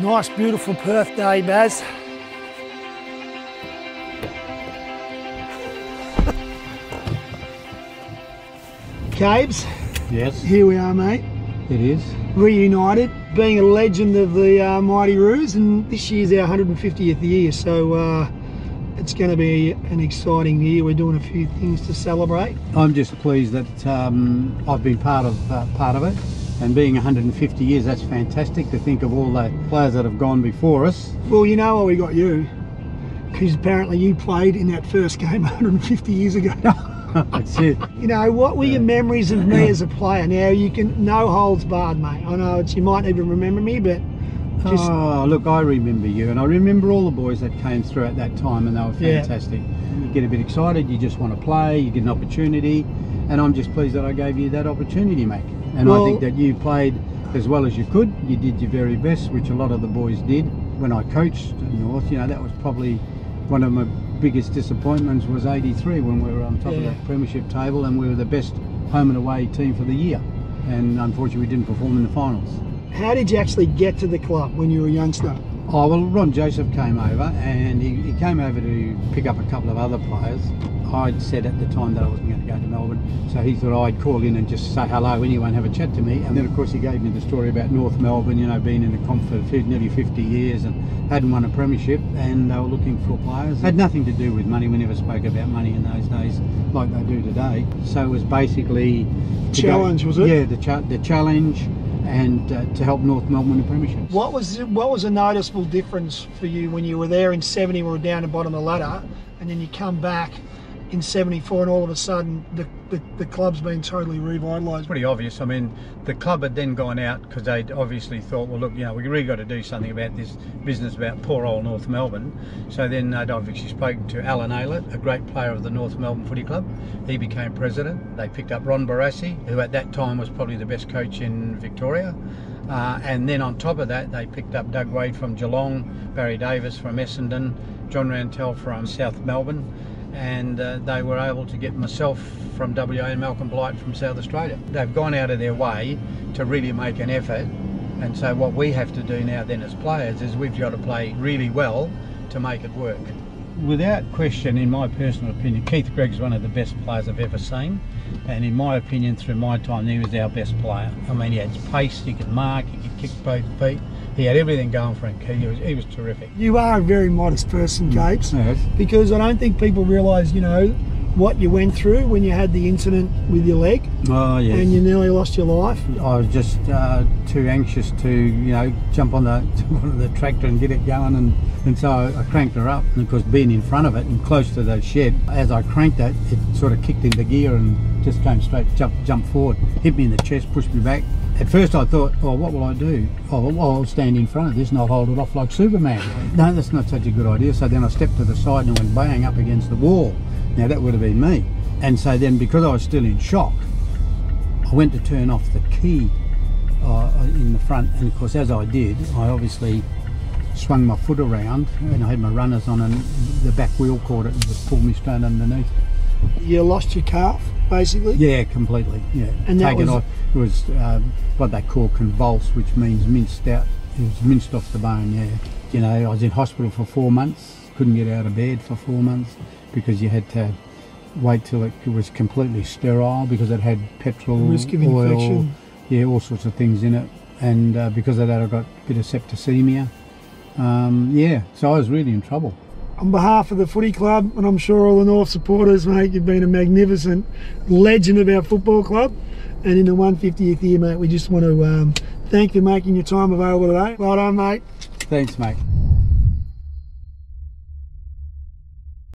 Nice, beautiful Perth day, Baz. Cabes, Yes, here we are, mate. it is. Reunited, being a legend of the uh, Mighty Roos, and this year's our 150th year, so uh, it's going to be an exciting year. We're doing a few things to celebrate. I'm just pleased that um, I've been part of uh, part of it, and being 150 years, that's fantastic to think of all the players that have gone before us. Well, you know why we got you? Because apparently you played in that first game 150 years ago. that's it. You know, what were your memories of me as a player? Now you can no holds barred, mate. I know it's, you might even remember me, but just oh, look, I remember you, and I remember all the boys that came through at that time, and they were Yeah. fantastic. You get a bit excited, you just want to play, you get an opportunity, and I'm just pleased that I gave you that opportunity, mate. And Well- I think that you played as well as you could. You did your very best, which a lot of the boys did. When I coached North, you know, that was probably one of my biggest disappointments was 83 when we were on top of Yeah. the premiership table and we were the best home and away team for the year. And unfortunately, we didn't perform in the finals. how did you actually get to the club when you were a youngster? Oh well, Ron Joseph came over and he, he came over to pick up a couple of other players. I'd said at the time that I wasn't going to go to Melbourne, so he thought I'd call in and just say hello anyone, have a chat to me. And then of course he gave me the story about North Melbourne, you know, being in the comp for nearly 50 years and hadn't won a premiership, and they were looking for players. Had nothing to do with money. We never spoke about money in those days like they do today. So it was basically to go- Challenge, was it? Yeah, the cha- the challenge. And uh, to help North Melbourne win the premiership. What was what was a noticeable difference for you when you were there in '70, we were down the bottom of the ladder, and then you come back in '74, and all of a sudden the, the, the club's been totally revitalised. pretty obvious. I mean, the club had then gone out because they'd obviously thought, well, look, you know, we really got to do something about this business about poor old North Melbourne. So then they'd obviously spoken to Alan Aylett, a great player of the North Melbourne Footy Club. He became president. They picked up Ron Barassi, who at that time was probably the best coach in Victoria. Uh, and then on top of that, they picked up Doug Wade from Geelong, Barry Davis from Essendon, John Rantall from South Melbourne, and uh, they were able to get myself from WA and Malcolm Blight from South Australia. They've gone out of their way to really make an effort, and so what we have to do now then as players is we've got to play really well to make it work. Without question, in my personal opinion, Keith Greig's one of the best players I've ever seen. And in my opinion, through my time, he was our best player. I mean, he had pace, he could mark, he could kick both feet. He had everything going for him. He was, he was terrific. You are a very modest person, mm. Cabes, Yes. because I don't think people realise, you know, what you went through when you had the incident with your leg Oh, yes. and you nearly lost your life. I was just uh, too anxious to, you know, jump on the jump on the tractor and get it going, and, and so I, I cranked her up. And of course, being in front of it and close to the shed, as I cranked it, it sort of kicked into gear and just came straight, jump, jumped forward, hit me in the chest, pushed me back. At first, I thought, oh, what will I do? Oh, well, I'll stand in front of this and I'll hold it off like Superman. no, that's not such a good idea. So then I stepped to the side and went bang up against the wall. Now that would have been me. And so then, because I was still in shock, I went to turn off the key uh, in the front, and of course, as I did, I obviously swung my foot around and I had my runners on, and the back wheel caught it and just pulled me straight underneath. You lost your calf, basically. Yeah, completely. Yeah, And that taken was- off. It was um, what they call convulse, which means minced out. It was minced off the bone. Yeah, you know, I was in hospital for four months. Couldn't get out of bed for four months because you had to wait till it was completely sterile because it had petrol, Risk of oil, infection. yeah, all sorts of things in it. And uh, because of that, I got a bit of septicemia. Um, yeah, so I was really in trouble. On behalf of the footy club, and I'm sure all the North supporters, mate, you've been a magnificent legend of our football club. And in the 150th year, mate, we just want to um, thank you for making your time available today. Well done, mate. Thanks, mate.